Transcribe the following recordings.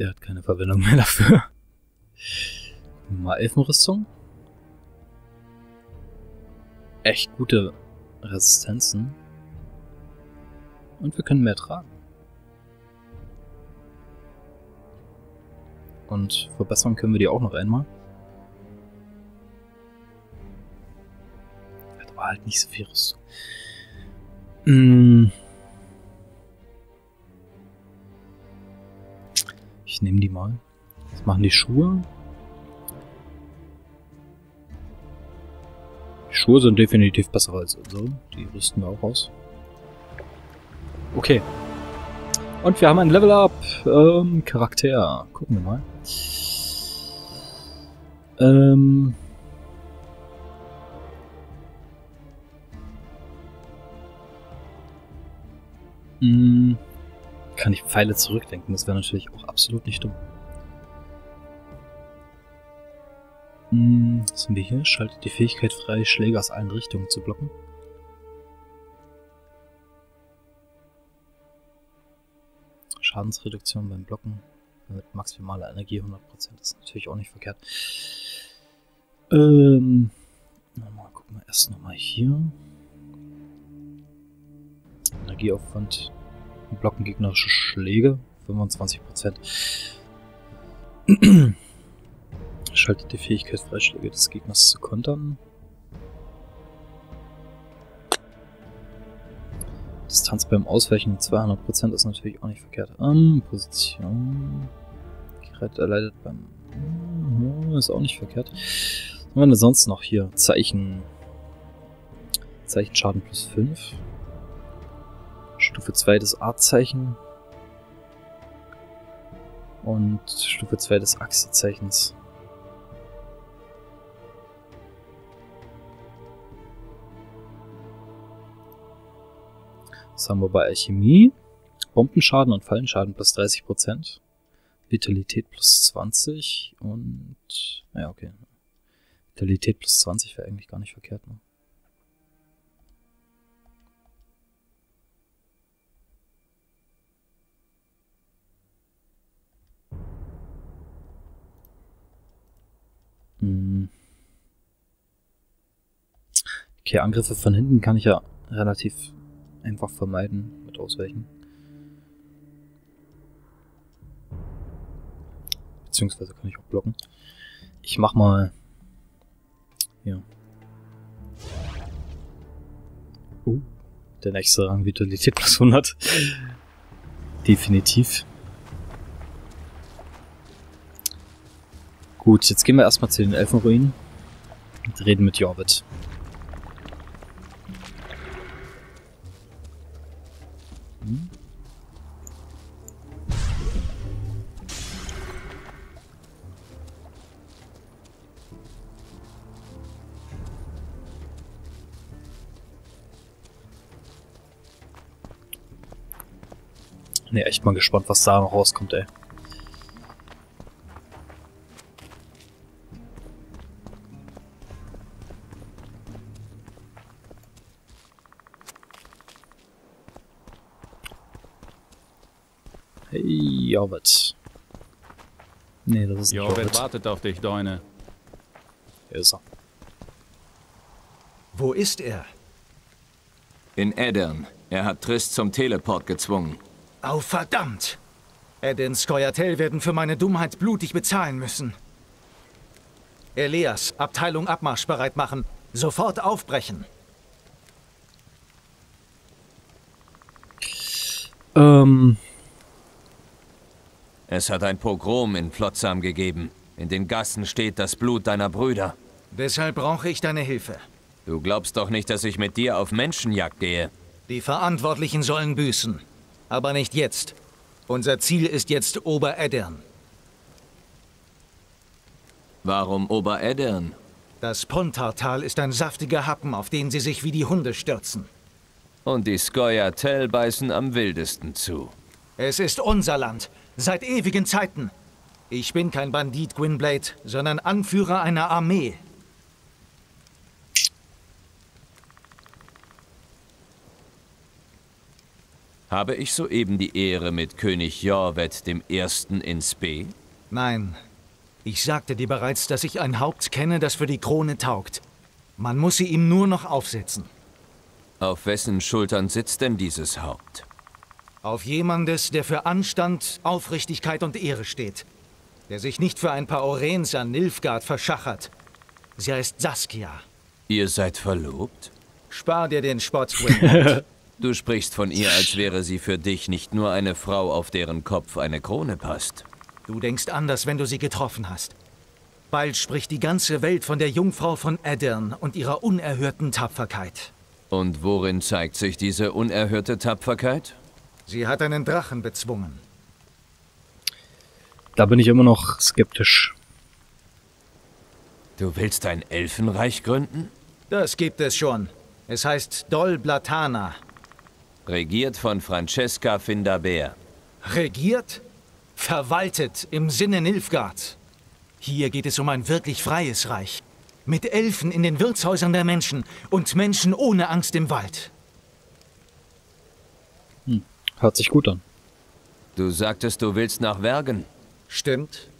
Der hat keine Verwendung mehr dafür. Mal Elfenrüstung. Echt gute Resistenzen. Und wir können mehr tragen. Und verbessern können wir die auch noch einmal. Hat aber halt nicht so viel Rüstung. Mm. Ich nehme die mal. Was machen die Schuhe? Die Schuhe sind definitiv besser als unsere. Die rüsten wir auch aus. Okay. Und wir haben ein Level Up. Ähm, Charakter. Gucken wir mal. Ähm. Hm, kann ich Pfeile zurückdenken? Das wäre natürlich auch absolut nicht dumm. Hm, was haben wir hier? Schaltet die Fähigkeit frei, Schläge aus allen Richtungen zu blocken. Schadensreduktion beim Blocken mit maximaler Energie 100%. Das ist natürlich auch nicht verkehrt. Ähm, mal gucken wir erst nochmal hier. Energieaufwand. Blocken gegnerische Schläge. 25%. Schaltet die Fähigkeit Freischläge des Gegners zu kontern. Distanz beim Ausweichen 200% ist natürlich auch nicht verkehrt. Ähm, Position. Gerät erleidet beim... Ja, ist auch nicht verkehrt. Was haben wir denn sonst noch hier? Zeichen. Zeichenschaden plus 5. Stufe 2 des Artzeichen. Und Stufe 2 des Achsezeichens. Was haben wir bei Alchemie? Bombenschaden und Fallenschaden plus 30%. Vitalität plus 20 und... Ja, okay. Vitalität plus 20 wäre eigentlich gar nicht verkehrt, ne? Okay, Angriffe von hinten kann ich ja relativ einfach vermeiden mit Ausweichen. Beziehungsweise kann ich auch blocken. Ich mach mal... Hier. Uh, der nächste Rang Vitalität plus 100. Definitiv. Gut, jetzt gehen wir erstmal zu den Elfenruinen und reden mit Jorvit. Ne, echt mal gespannt, was da noch rauskommt, ey. Hey, Jorvit. Nee, das ist nicht Jorvit Jorvit. wartet auf dich, Deune. Hier ist er. Wo ist er? In Eddern. Er hat Triss zum Teleport gezwungen. Au verdammt! Eden Skoyatel werden für meine Dummheit blutig bezahlen müssen. Elias, Abteilung Abmarsch bereit machen. Sofort aufbrechen. Ähm, Es hat ein Pogrom in Flotsam gegeben. In den Gassen steht das Blut deiner Brüder. Deshalb brauche ich deine Hilfe. Du glaubst doch nicht, dass ich mit dir auf Menschenjagd gehe. Die Verantwortlichen sollen büßen. Aber nicht jetzt. Unser Ziel ist jetzt Obereddern. Warum Obereddern? Das Pontartal ist ein saftiger Happen, auf den sie sich wie die Hunde stürzen. Und die Skoyatel beißen am wildesten zu. Es ist unser Land. Seit ewigen Zeiten. Ich bin kein Bandit, Gwynblade, sondern Anführer einer Armee. Habe ich soeben die Ehre, mit König Jorvet dem Ersten in Spe? Nein. Ich sagte dir bereits, dass ich ein Haupt kenne, das für die Krone taugt. Man muss sie ihm nur noch aufsetzen. Auf wessen Schultern sitzt denn dieses Haupt? Auf jemandes, der für Anstand, Aufrichtigkeit und Ehre steht. Der sich nicht für ein paar Orens an Nilfgaard verschachert. Sie heißt Saskia. Ihr seid verlobt? Spar dir den Spott. Du sprichst von ihr, als wäre sie für dich nicht nur eine Frau, auf deren Kopf eine Krone passt. Du denkst anders, wenn du sie getroffen hast. Bald spricht die ganze Welt von der Jungfrau von Edirn und ihrer unerhörten Tapferkeit. Und worin zeigt sich diese unerhörte Tapferkeit? Sie hat einen Drachen bezwungen. Da bin ich immer noch skeptisch. Du willst ein Elfenreich gründen? Das gibt es schon. Es heißt Dol Blatana. Regiert von Francesca Findaber. Regiert? Verwaltet im Sinne Nilfgaards. Hier geht es um ein wirklich freies Reich. Mit Elfen in den Wirtshäusern der Menschen und Menschen ohne Angst im Wald. Hört sich gut an. Du sagtest, du willst nach Wergen. Stimmt.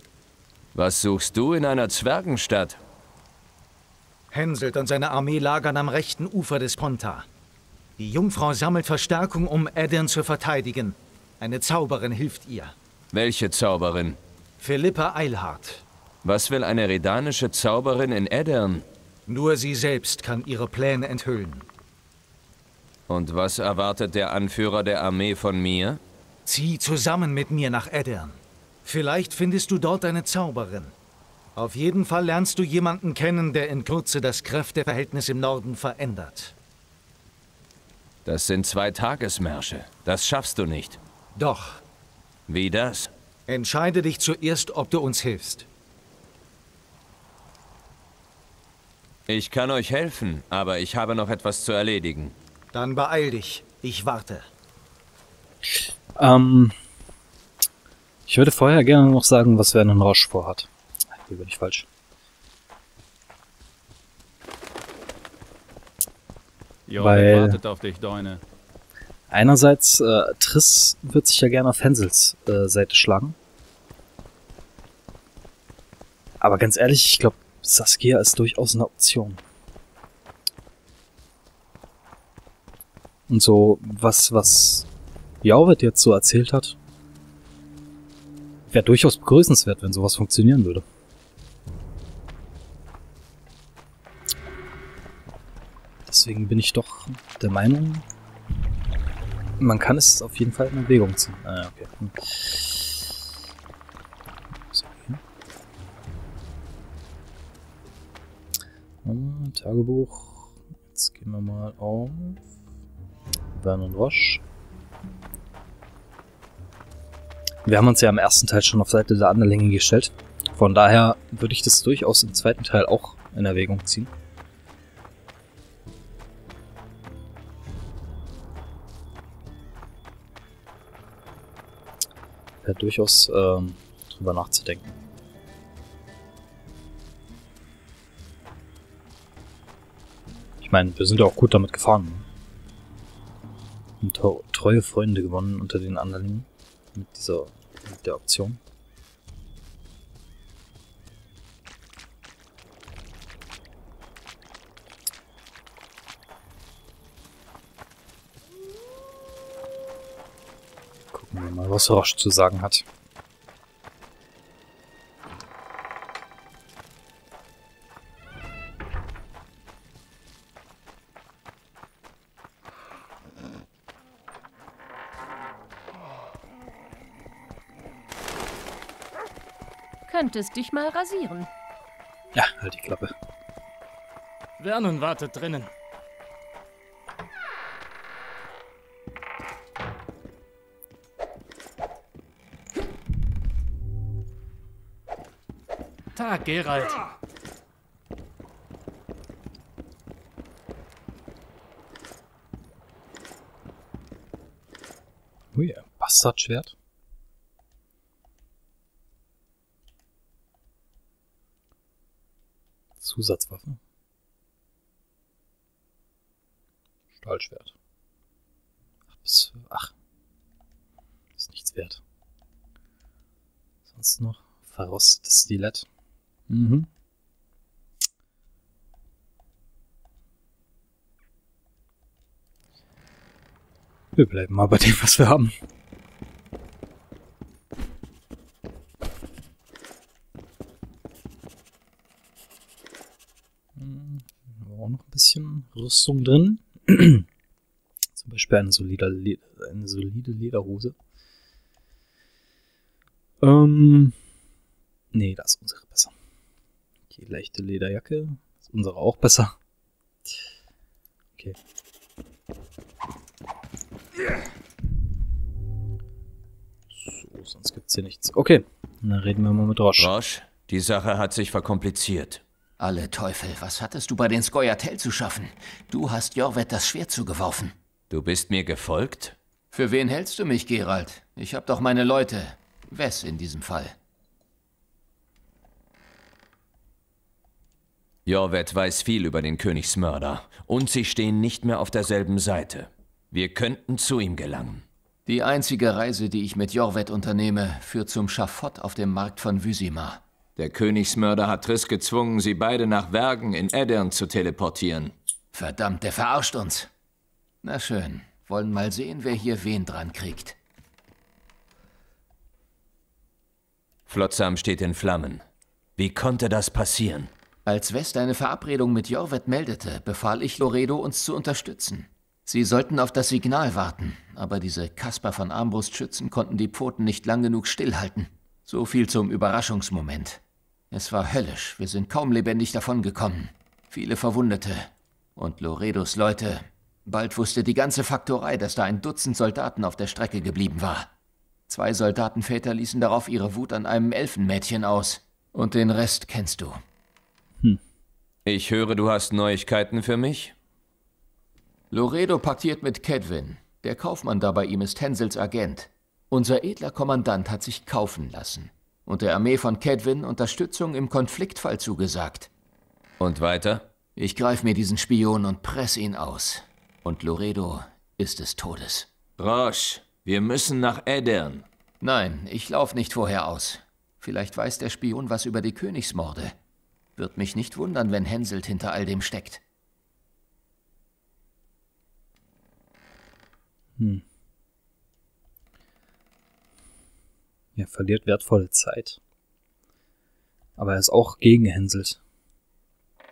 Was suchst du in einer Zwergenstadt? Henselt und seine Armee lagern am rechten Ufer des Ponta. Die Jungfrau sammelt Verstärkung, um Edirn zu verteidigen. Eine Zauberin hilft ihr. Welche Zauberin? Philippa Eilhart. Was will eine redanische Zauberin in Eddern? Nur sie selbst kann ihre Pläne enthüllen. Und was erwartet der Anführer der Armee von mir? Zieh zusammen mit mir nach Eddern. Vielleicht findest du dort eine Zauberin. Auf jeden Fall lernst du jemanden kennen, der in Kürze das Kräfteverhältnis im Norden verändert. Das sind zwei Tagesmärsche. Das schaffst du nicht. Doch, Wie das? entscheide dich zuerst, ob du uns hilfst. Ich kann euch helfen, aber ich habe noch etwas zu erledigen. Dann beeil dich. Ich warte. Ähm, ich würde vorher gerne noch sagen, was Vernon Roche vorhat. Hier bin ich falsch. Jo, Weil- wartet auf dich, Deune. Einerseits, äh, Triss wird sich ja gerne auf Hensels äh, Seite schlagen. Aber ganz ehrlich, ich glaube, Saskia ist durchaus eine Option. Und so, was, was Jauvet jetzt so erzählt hat, wäre durchaus begrüßenswert, wenn sowas funktionieren würde. Deswegen bin ich doch der Meinung, man kann es auf jeden Fall in Erwägung ziehen. Ah, okay. Hm. Ah, Tagebuch. Jetzt gehen wir mal auf Vernon Roche. Wir haben uns ja im ersten Teil schon auf Seite der Anderlinge gestellt. Von daher würde ich das durchaus im zweiten Teil auch in Erwägung ziehen. Wäre durchaus ähm, drüber nachzudenken. Ich meine, wir sind ja auch gut damit gefahren. ne? Und treue Freunde gewonnen unter den Anderlingen. Mit dieser, mit der Option. Gucken wir mal, was Roche zu sagen hat. Könntest dich mal rasieren. Ja, halt die Klappe. Vernon wartet drinnen. Tag, Gerald. Ui, Bastardschwert. Zusatzwaffe. Stahlschwert. Ach, bis, ach nichts wert. Sonst noch verrostetes Stilett. Mhm. Wir bleiben mal bei dem, was wir haben. Hm, auch noch ein bisschen Rüstung drin. Zum Beispiel eine solide, eine solide Lederhose. Ähm, nee, da ist unsere besser. Die leichte Lederjacke ist unsere auch besser. Okay. So, sonst gibt's hier nichts. Okay, dann reden wir mal mit Roche. Roche, die Sache hat sich verkompliziert. Alle Teufel, was hattest du bei den Skoyatel zu schaffen? Du hast Jorvet das Schwert zugeworfen. Du bist mir gefolgt? Für wen hältst du mich, Gerald? Ich hab doch meine Leute. Wes in diesem Fall. Jorvet weiß viel über den Königsmörder und sie stehen nicht mehr auf derselben Seite. Wir könnten zu ihm gelangen. Die einzige Reise, die ich mit Jorvet unternehme, führt zum Schafott auf dem Markt von Vysima. Der Königsmörder hat Triss gezwungen, sie beide nach Wergen in Eddern zu teleportieren. Verdammt, der verarscht uns. Na schön, wollen mal sehen, wer hier wen dran kriegt. Flotsam steht in Flammen. Wie konnte das passieren? Als West eine Verabredung mit Jorvet meldete, befahl ich Loredo, uns zu unterstützen. Sie sollten auf das Signal warten, aber diese Kasper von Armbrustschützen konnten die Pfoten nicht lang genug stillhalten. So viel zum Überraschungsmoment. Es war höllisch, wir sind kaum lebendig davongekommen. Viele Verwundete. Und Loredos Leute. Bald wusste die ganze Faktorei, dass da ein Dutzend Soldaten auf der Strecke geblieben war. Zwei Soldatenväter ließen darauf ihre Wut an einem Elfenmädchen aus. Und den Rest kennst du. Ich höre, du hast Neuigkeiten für mich? Loredo paktiert mit Kedwin. Der Kaufmann da bei ihm ist Hensels Agent. Unser edler Kommandant hat sich kaufen lassen und der Armee von Kedwin Unterstützung im Konfliktfall zugesagt. Und weiter? Ich greife mir diesen Spion und press ihn aus. Und Loredo ist des Todes. Roche, wir müssen nach Eddern. Nein, ich lauf nicht vorher aus. Vielleicht weiß der Spion was über die Königsmorde. Wird mich nicht wundern, wenn Henselt hinter all dem steckt. Hm. Er verliert wertvolle Zeit. Aber er ist auch gegengehänselt.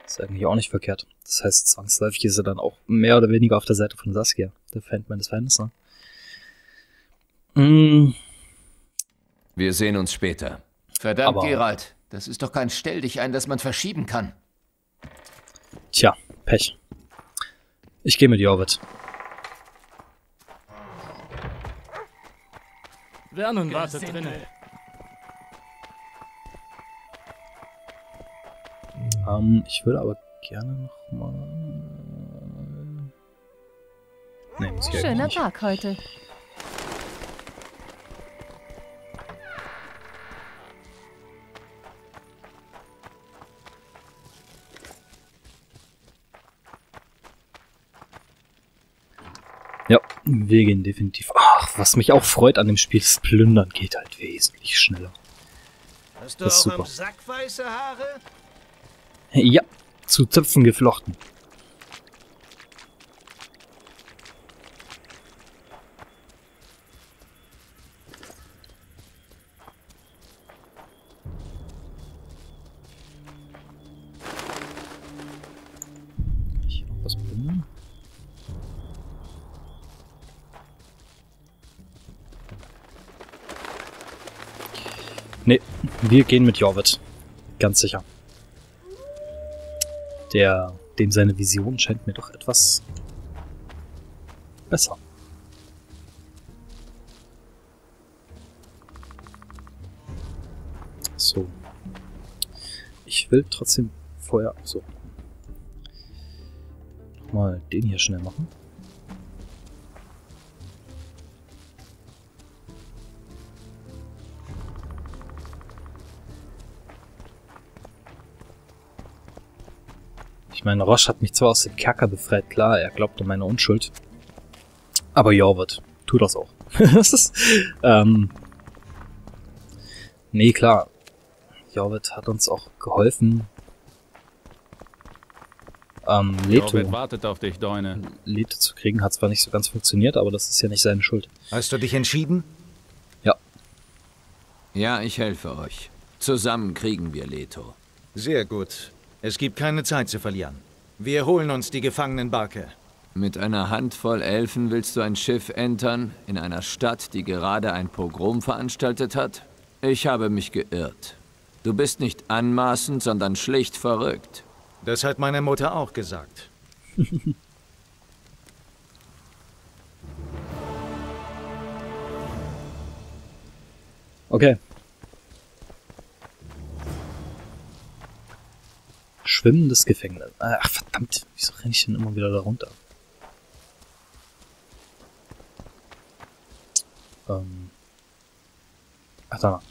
Ist eigentlich auch nicht verkehrt. Das heißt, zwangsläufig ist er dann auch mehr oder weniger auf der Seite von Saskia, der Feind meines Feindes, ne? Mm, Wir sehen uns später. Verdammt, Aber- Gerald. Das ist doch kein Stelldichein, das man verschieben kann. tja, Pech. Ich gehe mit Jorvit. Vernon wartet drinnen. Ähm, ich würde aber gerne noch mal... Nee, Schöner. Tag heute. Wir gehen definitiv. Ach, was mich auch freut an dem Spiel, das Plündern geht halt wesentlich schneller. Hast du Das ist auch super. am Sack weiße Haare? Ja, zu Zöpfen geflochten. Hier noch was plündern? Nee, wir gehen mit Jorvit. Ganz sicher. Der, dem seine Vision scheint mir doch etwas besser. So. Ich will trotzdem vorher so. Nochmal den hier schnell machen. Meine, Roche hat mich zwar aus dem Kerker befreit, klar, er glaubt an meine Unschuld. Aber Jorvit, tu das auch. das ist, ähm, nee, klar. Jorvit hat uns auch geholfen, ähm, Leto, wartet auf dich, Deune. Leto zu kriegen. Hat zwar nicht so ganz funktioniert, aber das ist ja nicht seine Schuld. Hast du dich entschieden? Ja. Ja, ich helfe euch. Zusammen kriegen wir Leto. Sehr gut. Es gibt keine Zeit zu verlieren. Wir holen uns die gefangenen Barke. Mit einer Handvoll Elfen willst du ein Schiff entern in einer Stadt, die gerade ein Pogrom veranstaltet hat? Ich habe mich geirrt. Du bist nicht anmaßend, sondern schlicht verrückt. Das hat meine Mutter auch gesagt. Okay. Schwimmendes Gefängnis. Ach, verdammt. Wieso renne ich denn immer wieder da runter? Ähm. Ach, da.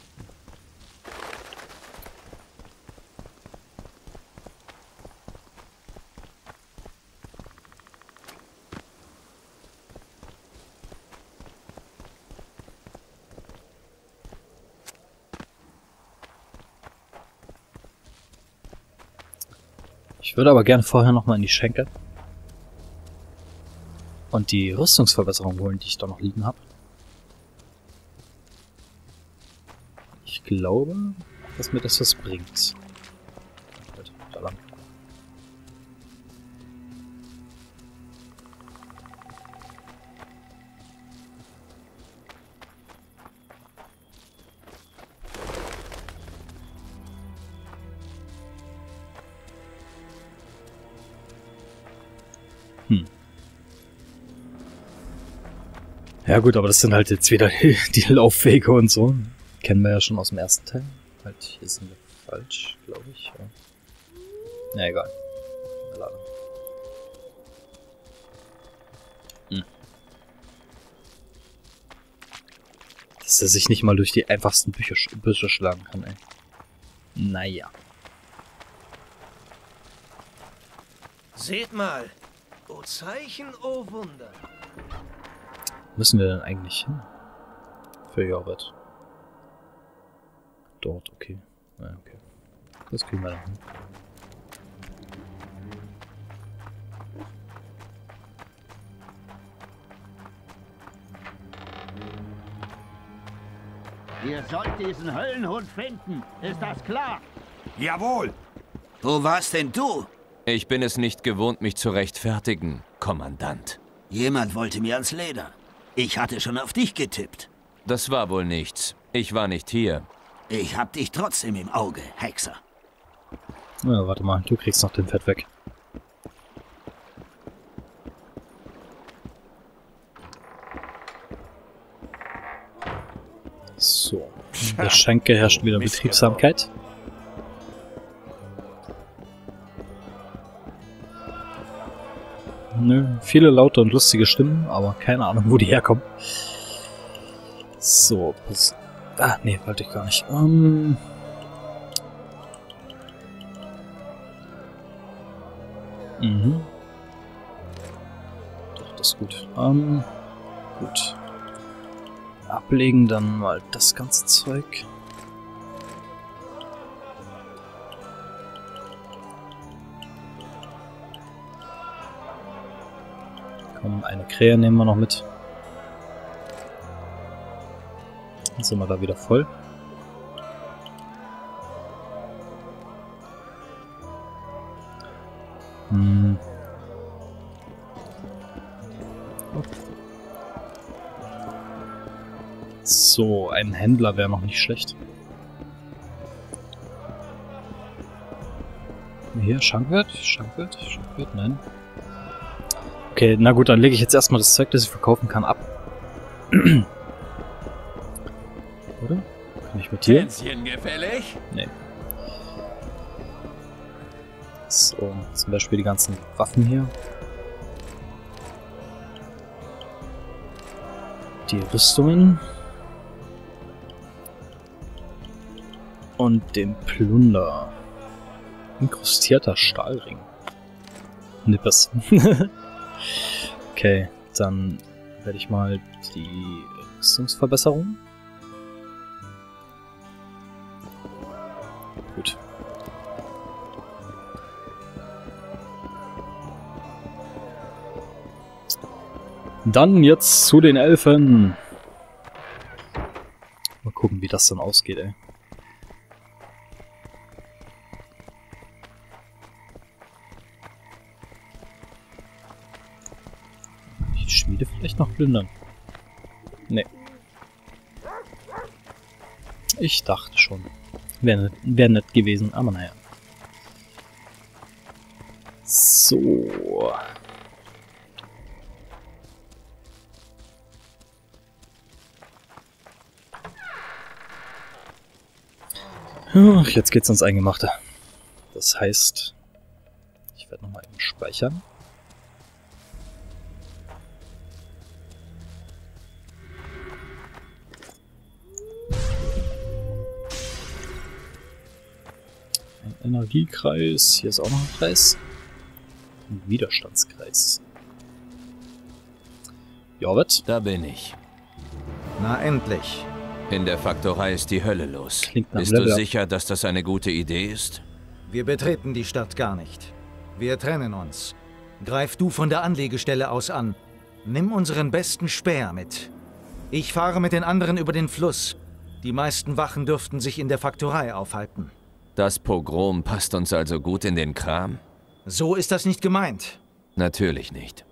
Würde aber gerne vorher nochmal in die Schenke und die Rüstungsverbesserung holen, die ich da noch liegen habe. Ich glaube, dass mir das was bringt. Hm. Ja gut, aber das sind halt jetzt wieder die, die Laufwege und so. Kennen wir ja schon aus dem ersten Teil. Halt, hier sind wir falsch, glaube ich. Ja. Na egal. Ladung. Hm. Dass er sich nicht mal durch die einfachsten Bücher, Büsche schlagen kann, ey. Naja. Seht mal. O Zeichen, o Wunder. Müssen wir denn eigentlich hin? Für Jorvit. Dort, okay. Ja, okay. Das kriegen wir dann hin. Ihr sollt diesen Höllenhund finden. Ist das klar? Jawohl! Wo warst denn du? Ich bin es nicht gewohnt, mich zu rechtfertigen, Kommandant. Jemand wollte mir ans Leder. Ich hatte schon auf dich getippt. Das war wohl nichts. Ich war nicht hier. Ich hab dich trotzdem im Auge, Hexer. Ja, warte mal, du kriegst noch den Fett weg. So, in der Schenke herrscht wieder Betriebsamkeit. Nö, viele laute und lustige Stimmen, aber keine Ahnung, wo die herkommen. So, pass. Ah, nee, wollte ich gar nicht. Ähm. Mhm. Doch, das ist gut. Ähm. Gut. Ablegen dann mal das ganze Zeug. Komm, eine Krähe nehmen wir noch mit. Dann sind wir da wieder voll. Hm. So, ein Händler wäre noch nicht schlecht. Hier, Schankwirt? Schankwirt? Schankwirt? Nein. Okay, na gut, dann lege ich jetzt erstmal das Zeug, das ich verkaufen kann, ab. Oder? Kann ich mit dir? Gefällig? Nee. So, zum Beispiel die ganzen Waffen hier. Die Rüstungen. Und den Plunder. Inkrustierter Stahlring. Nippes. okay, dann werde ich mal die Rüstungsverbesserung. Gut. Dann jetzt zu den Elfen. Mal gucken, wie das dann ausgeht, ey. Plündern? Nee. Ich dachte schon. Wäre nett, wär nett gewesen, aber naja. So. Ach, jetzt geht's ans Eingemachte. Das heißt, ich werde nochmal eben speichern. Energiekreis. Hier ist auch noch ein Kreis. Ein Widerstandskreis. Jorvet, Da bin ich. Na endlich. In der Faktorei ist die Hölle los. Klingt nach Bist Level du sicher, dass das eine gute Idee ist? Wir betreten die Stadt gar nicht. Wir trennen uns. Greif du von der Anlegestelle aus an. Nimm unseren besten Späher mit. Ich fahre mit den anderen über den Fluss. Die meisten Wachen dürften sich in der Faktorei aufhalten. Das Pogrom passt uns also gut in den Kram? So ist das nicht gemeint. Natürlich nicht.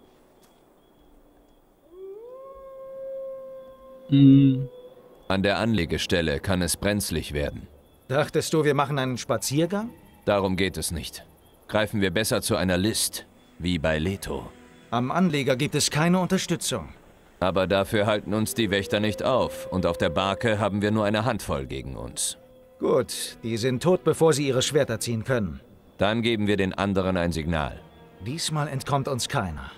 mh, An der Anlegestelle kann es brenzlig werden. Dachtest du, wir machen einen Spaziergang? Darum geht es nicht. Greifen wir besser zu einer List, wie bei Leto. Am Anleger gibt es keine Unterstützung. Aber dafür halten uns die Wächter nicht auf und auf der Barke haben wir nur eine Handvoll gegen uns. Gut, die sind tot, bevor sie ihre Schwerter ziehen können. Dann geben wir den anderen ein Signal. Diesmal entkommt uns keiner.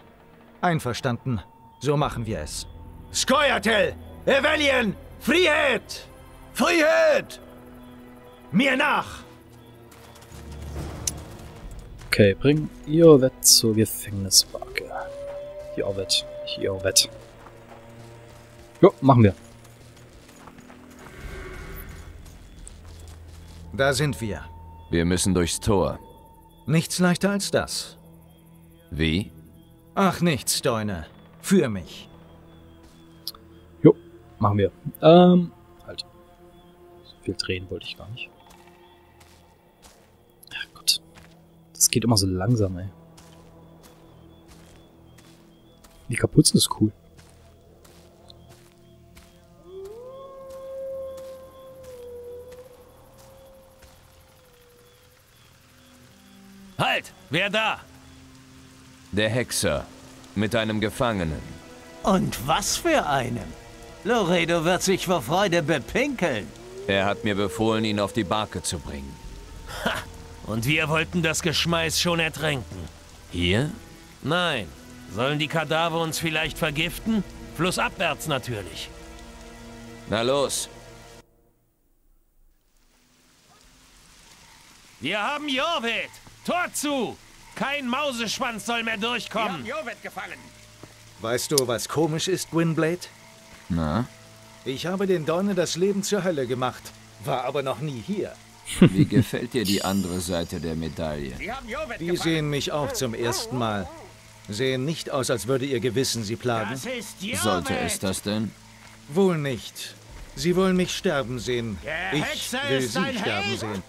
Einverstanden. So machen wir es. Skoyatel! Evelien! Frihet! Frihet! Mir nach! okay, bring Jorvet zur Gefängnisbarke. Jorvet, nicht Jorvet. Jo, machen wir. Da sind wir. Wir müssen durchs Tor. Nichts leichter als das. Wie? Ach, nichts, Deune. Für mich. Jo, machen wir. Ähm, halt. So viel drehen wollte ich gar nicht. Ach Gott. Das geht immer so langsam, ey. Die Kapuze ist cool. Wer da? Der Hexer. Mit einem Gefangenen. Und was für einem? Loredo wird sich vor Freude bepinkeln. Er hat mir befohlen, ihn auf die Barke zu bringen. Und wir wollten das Geschmeiß schon ertränken. Hier? Nein. Sollen die Kadaver uns vielleicht vergiften? Flussabwärts natürlich. Na los. Wir haben Jorvet! Tor zu! Kein Mauseschwanz soll mehr durchkommen. Weißt du, was komisch ist, Winblade? Na? Ich habe den Dorne das Leben zur Hölle gemacht, war aber noch nie hier. Wie gefällt dir die andere Seite der Medaille? Die sehen mich auch zum ersten Mal. Sehen nicht aus, als würde ihr Gewissen sie plagen. Sollte es das denn? Wohl nicht. Sie wollen mich sterben sehen. Ich Hexer will sie sterben Held. sehen.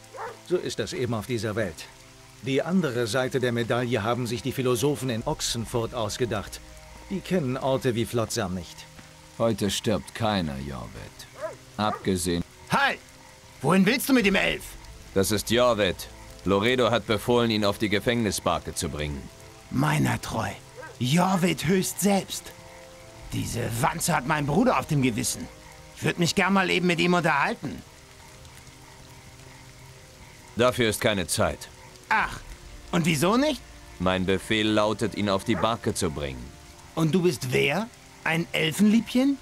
So ist das eben auf dieser Welt. Die andere Seite der Medaille haben sich die Philosophen in Ochsenfurt ausgedacht. Die kennen Orte wie Flotsam nicht. Heute stirbt keiner, Jorvet. Abgesehen. Halt! Wohin willst du mit dem Elf? Das ist Jorvet. Loredo hat befohlen, ihn auf die Gefängnisbarke zu bringen. Meiner treu. Jorvit höchst selbst. Diese Wanze hat meinen Bruder auf dem Gewissen. Ich würde mich gern mal eben mit ihm unterhalten. Dafür ist keine Zeit. Ach, und wieso nicht? Mein Befehl lautet, ihn auf die Barke zu bringen. Und du bist wer? Ein Elfenliebchen?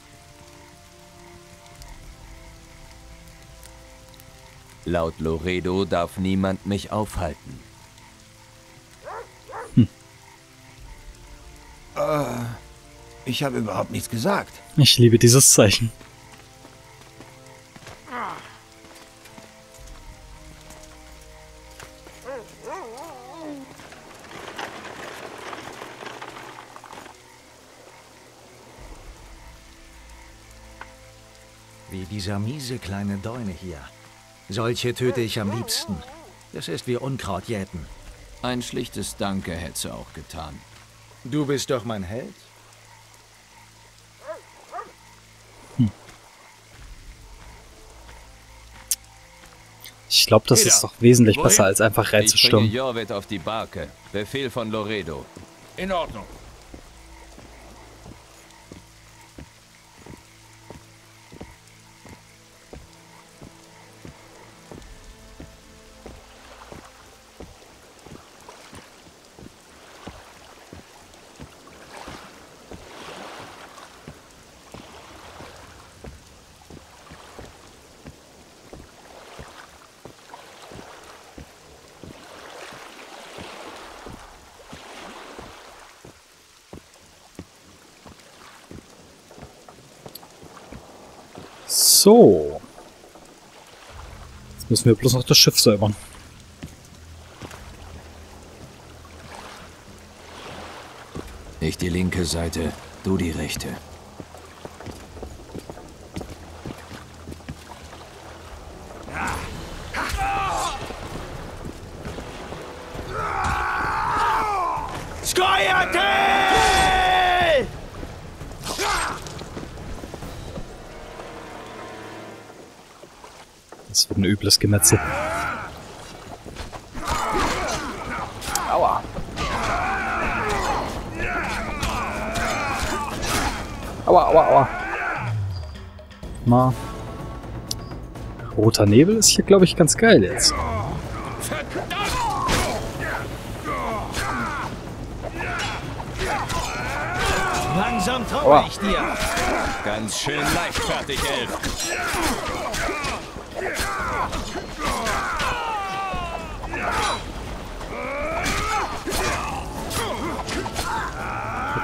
Laut Loredo darf niemand mich aufhalten. Ich habe überhaupt nichts gesagt. Ich liebe dieses Zeichen. Dieser miese kleine Däune hier. Solche töte ich am liebsten. Das ist wie Unkraut jäten. Ein schlichtes Danke hätte auch getan. Du bist doch mein Held. Ich glaube, das ist doch wesentlich besser, als einfach Ich bringe. Jorvet auf die Barke. Befehl von Loredo. In Ordnung. So. Jetzt müssen wir bloß noch das Schiff säubern. Ich die linke Seite, du die rechte. Übles Gemetzel. Aua. Aua, aua, aua. Mal. Roter Nebel ist hier, glaube ich, ganz geil jetzt. Langsam traue ich dir. Ganz schön leichtfertig, Elf.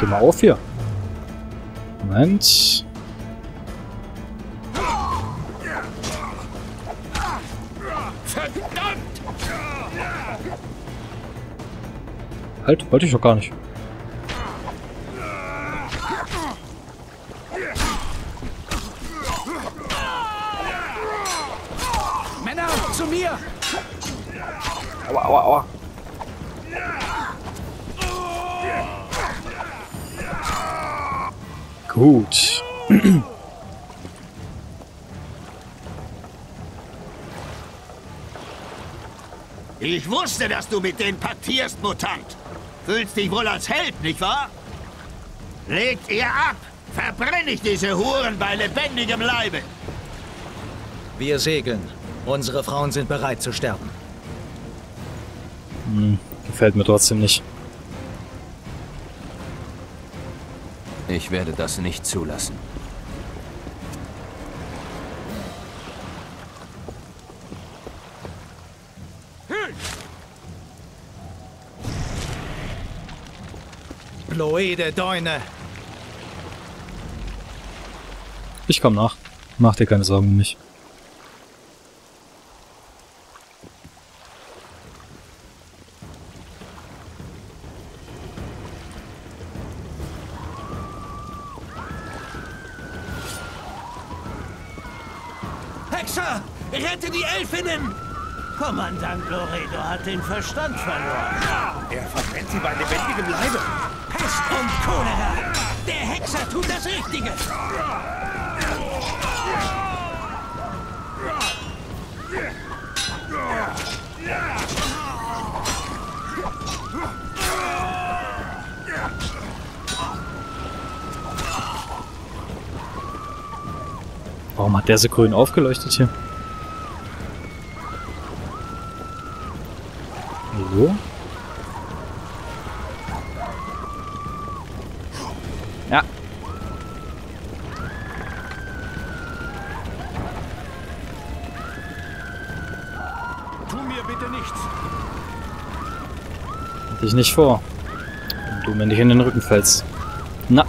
Ihr mal auf hier. Moment. Halt, wollte ich doch gar nicht. Männer, zu mir! Aua, aua, aua. Gut. Ich wusste, dass du mit denen paktierst, Mutant. Fühlst dich wohl als Held, nicht wahr? Legt ihr ab! Verbrenne ich diese Huren bei lebendigem Leibe! Wir segeln. Unsere Frauen sind bereit zu sterben. Gefällt mir trotzdem nicht. Ich werde das nicht zulassen. Bloede Däune! Ich komm nach. Mach dir keine Sorgen um mich. Elfinnen! Kommandant Loredo hat den Verstand verloren. Er verbrennt sie bei lebendigem Leibe. Pest und Cholera! Der Hexer tut das Richtige! Warum hat der so grün aufgeleuchtet hier? So. Ja. Tu mir bitte nichts. Hatte ich nicht vor. Wenn du mir nicht in den Rücken fällst. Na,